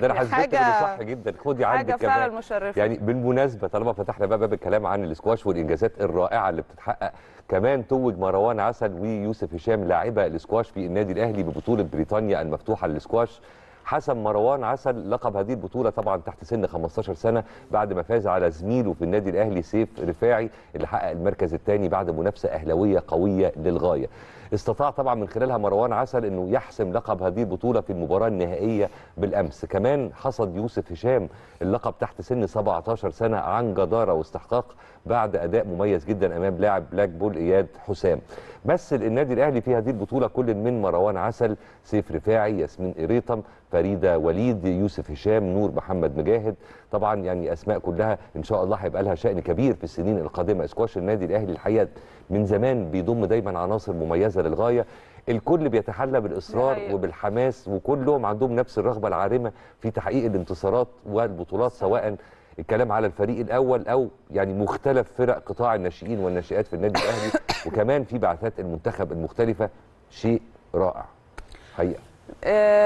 ده أنا حسيت حاجة- انه صح جدا. خدي عندك حاجة فعلا مشرفة. يعني بالمناسبة طالما فتحنا بقى باب الكلام عن الاسكواش والإنجازات الرائعة اللي بتتحقق كمان توج مروان عسل ويوسف هشام لاعبة الاسكواش في النادي الأهلي ببطولة بريطانيا المفتوحة للاسكواش. حسم مروان عسل لقب هذه البطولة طبعا تحت سن 15 سنة بعد ما فاز على زميله في النادي الأهلي سيف رفاعي اللي حقق المركز الثاني بعد منافسة أهلاوية قوية للغاية. استطاع طبعا من خلالها مروان عسل إنه يحسم لقب هذه البطولة في المباراة النهائية بالأمس. كمان حصد يوسف هشام اللقب تحت سن 17 سنة عن جدارة واستحقاق بعد أداء مميز جدا أمام لاعب Black Ball إياد حسام. مثل النادي الأهلي في هذه البطولة كل من مروان عسل سيف رفاعي ياسمين قريطم فريدة وليد يوسف هشام نور محمد مجاهد. طبعا يعني أسماء كلها إن شاء الله هيبقى لها شأن كبير في السنين القادمة. اسكواش النادي الأهلي الحقيقة من زمان بيضم دايما عناصر مميزة للغاية. الكل بيتحلى بالإصرار. وبالحماس وكلهم عندهم نفس الرغبة العارمة في تحقيق الانتصارات والبطولات سواء الكلام على الفريق الأول أو يعني مختلف فرق قطاع الناشئين والناشئات في النادي الأهلي. وكمان في بعثات المنتخب المختلفة شيء رائع حقيقة. آه،